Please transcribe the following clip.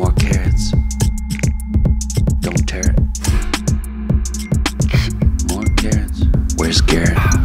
More carrots. Don't tear it. More carrots. Where's Garrett?